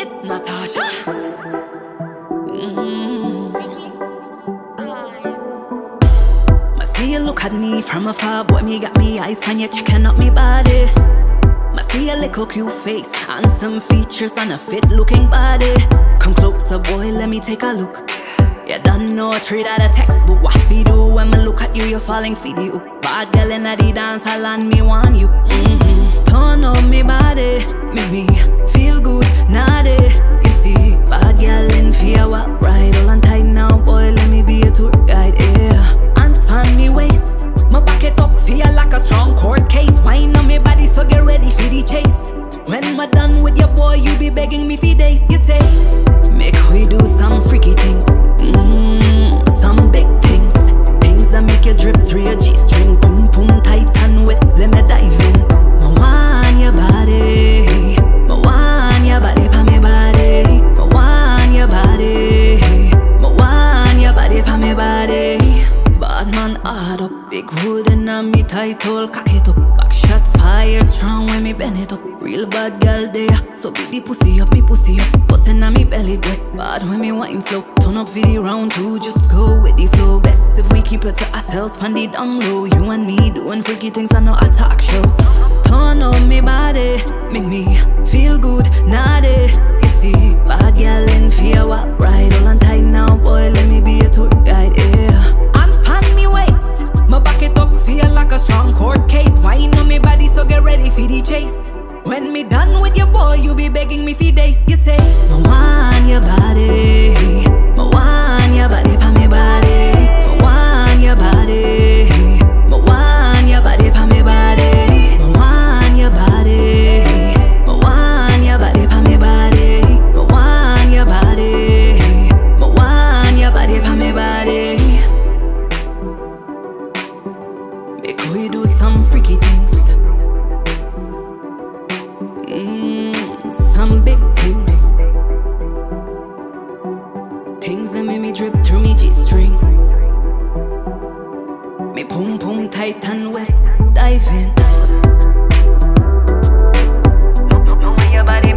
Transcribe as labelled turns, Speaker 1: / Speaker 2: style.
Speaker 1: It's Natascha. Mm. I see you look at me from afar, boy. Me got me eyes when you checking out me body. I see a little cute face and some features and a fit looking body. Come closer, boy, let me take a look. You don't know a trade out of textbook. What we do when me look at you, you're falling for hook. Bad girl in the dance hall and me want you. Mm-hmm. Turn on me body, make me feel good, naughty. You see, bad girl in fear, what right? All on tight now, boy, let me be a tour guide, yeah. Hands on me waist, my back it up, feel like a strong court case. Wine on me body, so get ready for the chase. When my done with your boy, you be begging me for days. You say, up, big hood and I'm me tight hole, cock it up. Back shots fired strong when me bend it up. Real bad girl there, so beat the pussy up, me pussy up. Bustin' on me belly boy, bad when me wine slow. Turn up for the round two, just go with the flow. Best if we keep it to ourselves, pan the down low. You and me doing freaky things, I know a talk show. Turn on me body, make me feel good, naughty. The chase. When me done with your boy, you be begging me for days. You say, I want your body, I want your body, me body, I want your body, I want your body, me body, I want your body, I want your body, me body, I want your body, I want your body, me body. Make we do some freaky things. Some big things. Things that make me drip through me G-string. Me pum pum tight and wet, diving. Move, move your body,